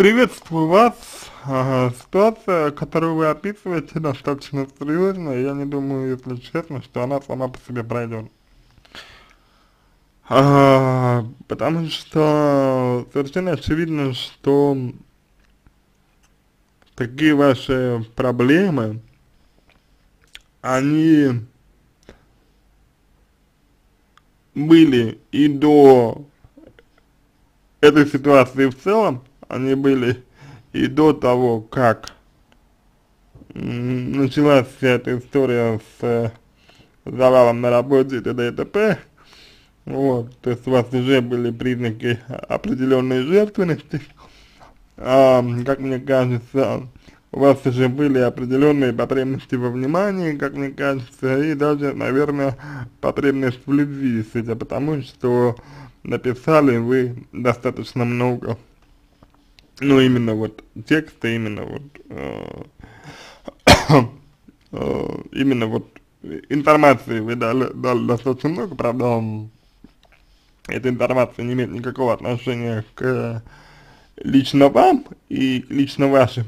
Приветствую вас. Ага, ситуация, которую вы описываете, достаточно серьезная. Я не думаю, если честно, что она сама по себе пройдет. А, потому что совершенно очевидно, что такие ваши проблемы, они были и до этой ситуации в целом, они были и до того, как началась вся эта история с э, завалом на работе и т.д. и т.п. Вот, то есть у вас уже были признаки определенной жертвенности. А, как мне кажется, у вас уже были определенные потребности во внимании, как мне кажется, и даже, наверное, потребность в любви, судя по тому, что написали вы достаточно много, ну, именно вот текста, именно вот, э, э, именно вот информации вы дали, дали достаточно много, правда, эта информация не имеет никакого отношения к лично вам и лично вашим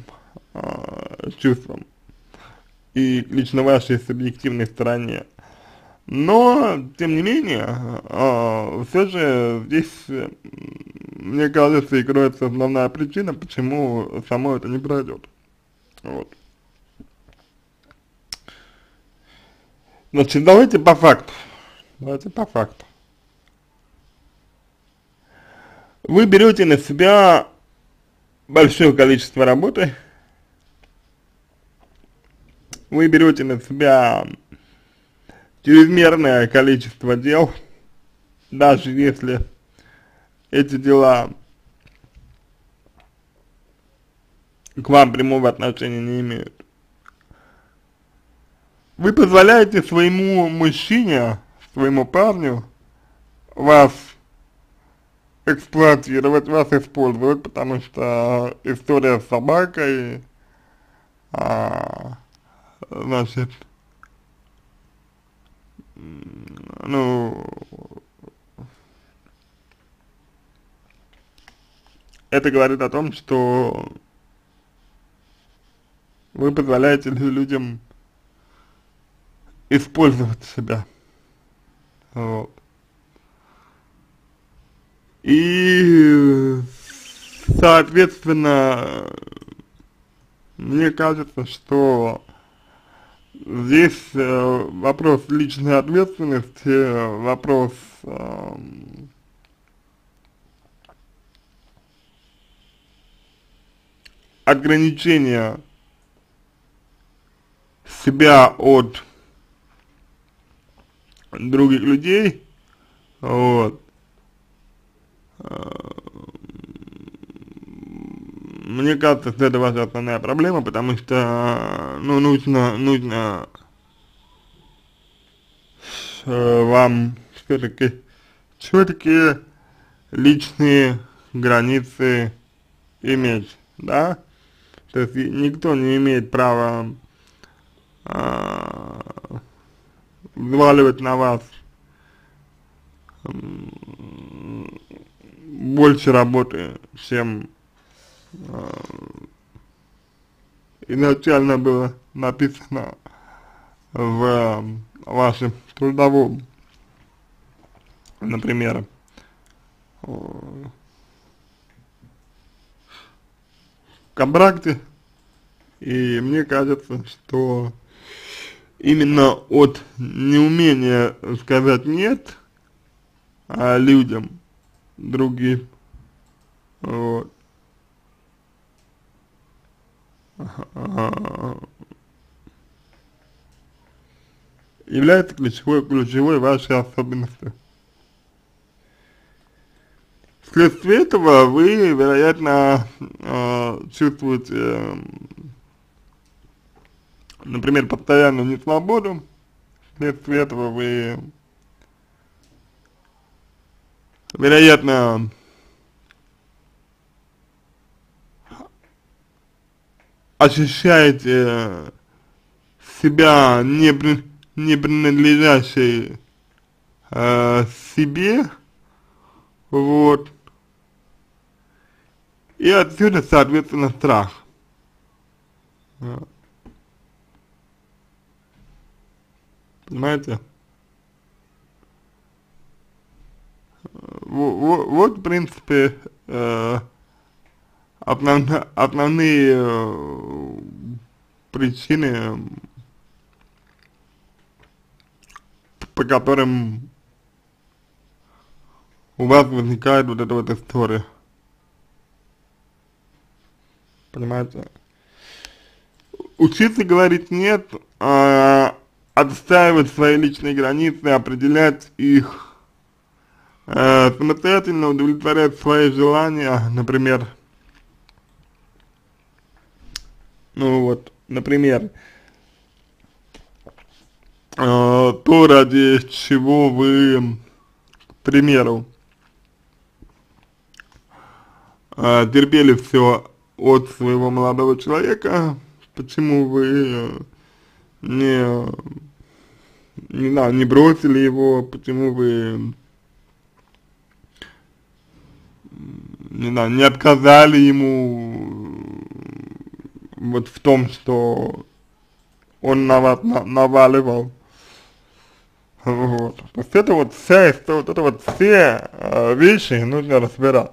э, чувствам и лично вашей субъективной стороне. Но, тем не менее, э, все же здесь, мне кажется, и кроется основная причина, почему само это не пройдет. Вот. Значит, давайте по факту. Давайте по факту. Вы берете на себя большое количество работы, вы берете на себя чрезмерное количество дел, даже если эти дела к вам прямого отношения не имеют. Вы позволяете своему мужчине, своему парню вас эксплуатировать, вас использовать, потому что история с собакой, а, значит, ну, это говорит о том, что вы позволяете людям использовать себя. Вот. И, соответственно, мне кажется, что здесь э, вопрос личной ответственности, вопрос э, ограничения себя от других людей, вот, мне кажется, что это ваша основная проблема, потому что, ну, нужно, нужно э, вам все-таки четкие личные границы иметь, да? То есть никто не имеет права э, взваливать на вас больше работы, чем изначально было написано в э, вашем трудовом, например, э, контракте, и мне кажется, что именно от неумения сказать «нет» а, людям другим, вот, является ключевой, ключевой вашей особенностью. Вследствие этого вы, вероятно, э, чувствуете например, постоянную несвободу, вследствие этого вы, вероятно, ощущаете себя не, не принадлежащей э, себе, вот, И отсюда, соответственно, страх. Понимаете? Вот, вот в принципе, э, основ, основные э, причины, по которым у вас возникает вот эта вот история. Понимаете? Учиться говорить нет, а отстаивать свои личные границы, определять их, э, самостоятельно удовлетворять свои желания, например, ну вот, например, э, то, ради чего вы, к примеру, э, терпели все от своего молодого человека, почему вы э, не, не, знаю, не бросили его, почему вы не знаю, не отказали ему вот в том, что он на вас на, наваливал. Вот. То есть это вот вся, вот это вот все э, вещи нужно разбирать.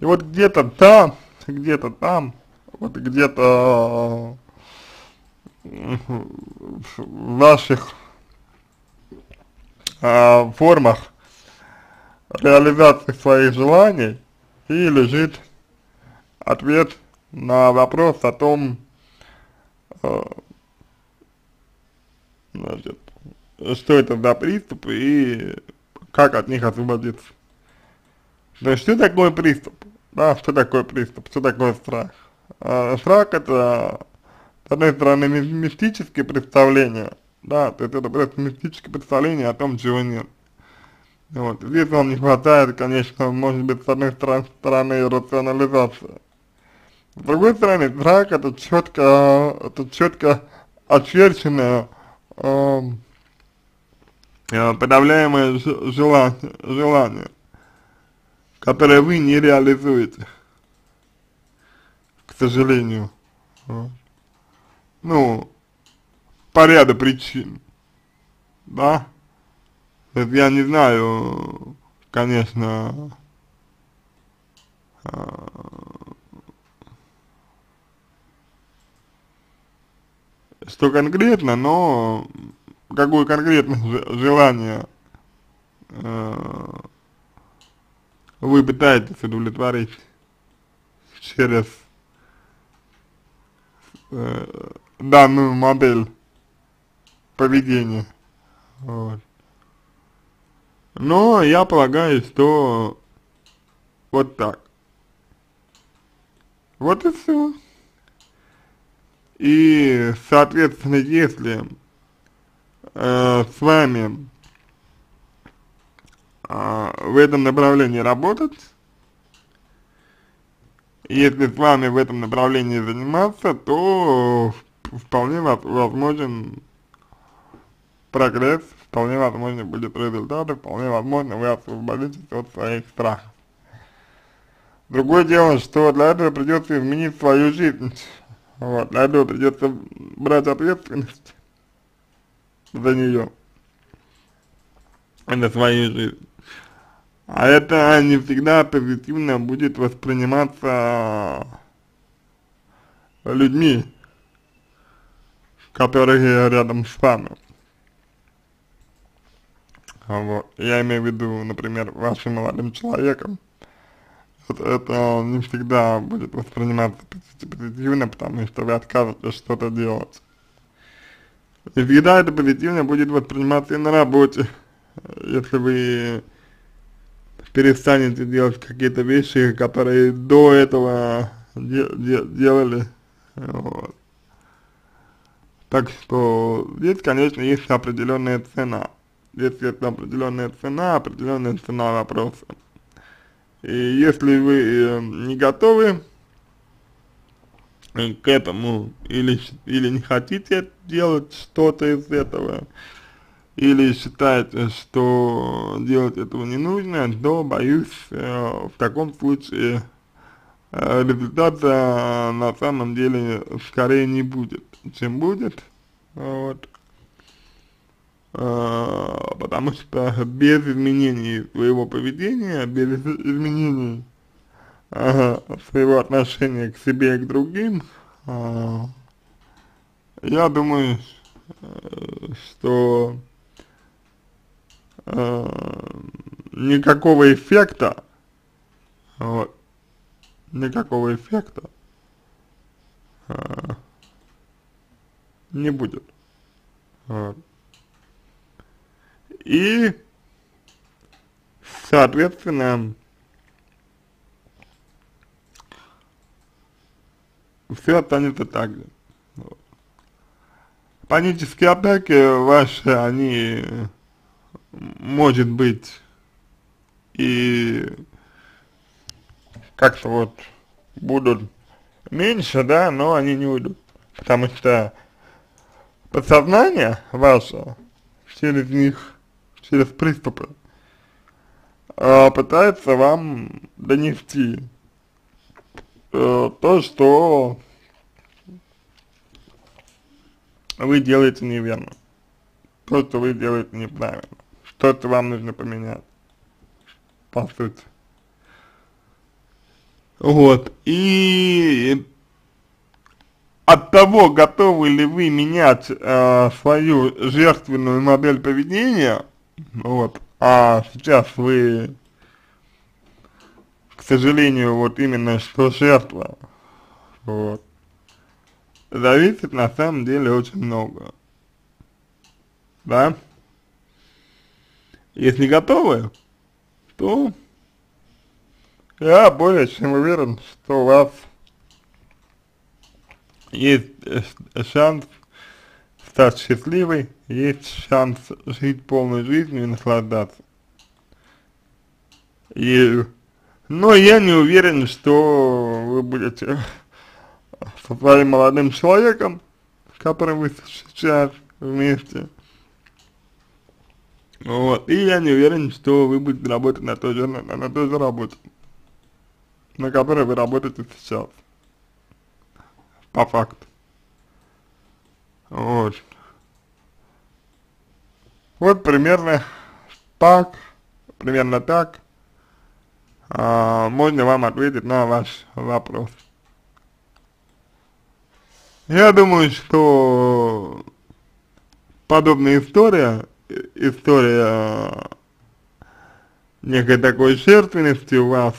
И вот где-то там, где-то там, вот где-то в ваших э, формах реализации своих желаний и лежит ответ на вопрос о том, э, значит, что это за приступы и как от них освободиться. То есть, что такое приступ? Да, что такое приступ, что такое страх? А, страх это, с одной стороны, мистические представления, да, то есть это просто мистические представления о том, чего нет. Вот, здесь вам не хватает, конечно, может быть, с одной стороны, рационализация. С другой стороны, страх это четко, это четко очерченное, э, подавляемое желание, желание которые вы не реализуете, к сожалению. Ну, по ряду причин, да. Я не знаю, конечно, что конкретно, но какое конкретно желание э, вы пытаетесь удовлетворить через э, данную модель поведения. Вот. Но я полагаю, что вот так. Вот и все. И, соответственно, если э, с вами а, в этом направлении работать, если с вами в этом направлении заниматься, то вполне возможен прогресс, вполне возможно будет результаты, вполне возможно вы освободитесь от своих страхов. Другое дело, что для этого придется изменить свою жизнь. Вот, этого придется брать ответственность за нее, за свою жизнь. А это не всегда позитивно будет восприниматься людьми, которые рядом с вами. Вот. Я имею в виду, например, вашим молодым человеком. Это, не всегда будет восприниматься позитивно, потому что вы откажетесь что-то делать. И всегда это позитивно будет восприниматься и на работе, если вы перестанете делать какие-то вещи, которые до этого де де делали. Вот. Так что здесь, конечно, есть определенная цена. Здесь есть определенная цена, определенная цена вопроса. И если вы э, не готовы к этому или, или не хотите делать что-то из этого, или считаете, что делать этого не нужно, то, боюсь, э, в таком случае э, результата на самом деле скорее не будет, чем будет, вот. Э, потому что без изменений своего поведения, без изменений э, своего отношения к себе и к другим, э, я думаю, что э, никакого эффекта, вот, никакого эффекта э, не будет. Вот. И, соответственно, все останется так же. Панические атаки ваши, они, может быть, и как-то вот будут меньше, да, но они не уйдут. Потому что подсознание ваше через них, через приступы, э, пытается вам донести э, то, что вы делаете неверно, то, что вы делаете неправильно, что-то вам нужно поменять, по сути. Вот, и от того, готовы ли вы менять э, свою жертвенную модель поведения, вот, а сейчас вы, к сожалению, вот именно что жертва, вот, зависит на самом деле очень много, да, если готовы, то я более чем уверен, что у вас есть э, шанс стать счастливой, есть шанс жить полной жизнью и наслаждаться. И, но я не уверен, что вы будете со своим молодым человеком, с которым вы сейчас вместе, вот, и я не уверен, что вы будете работать на той же, на, на той же работе, на которой вы работаете сейчас по факту. Вот. Вот примерно так, примерно так а, можно вам ответить на ваш вопрос. Я думаю, что подобная история, история некой такой жертвенности у вас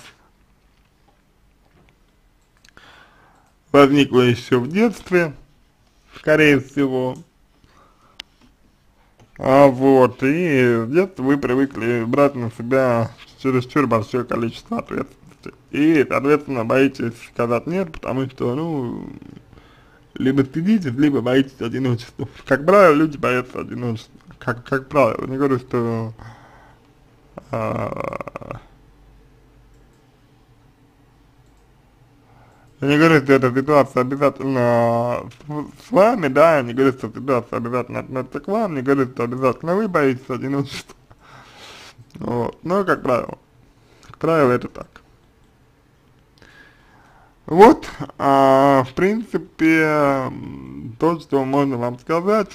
возникла еще в детстве, скорее всего. А вот, и в детстве вы привыкли брать на себя чересчур большое количество ответственности. И, соответственно, боитесь сказать нет, потому что, ну, либо стыдитесь, либо боитесь одиночества. Как правило, люди боятся одиночества. Как, как правило, не говорю, что а, не говорю, что эта ситуация обязательно с вами, да, не говорю, что ситуация обязательно относится к вам, не говорю, что обязательно вы боитесь одиночества. Вот, но как правило, как правило это так. Вот, а, в принципе, то, что можно вам сказать,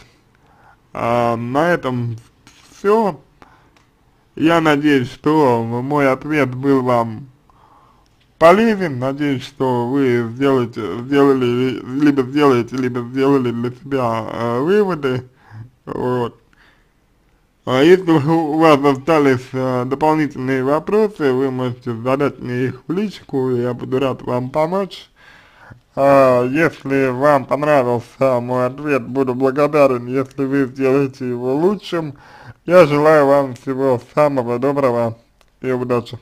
а, на этом все. Я надеюсь, что мой ответ был вам полезен. Надеюсь, что вы сделаете, сделали, либо сделаете, либо сделали для себя э, выводы. Вот. А если у вас остались э, дополнительные вопросы, вы можете задать мне их в личку, я буду рад вам помочь. А если вам понравился мой ответ, буду благодарен, если вы сделаете его лучшим. Я желаю вам всего самого доброго и удачи.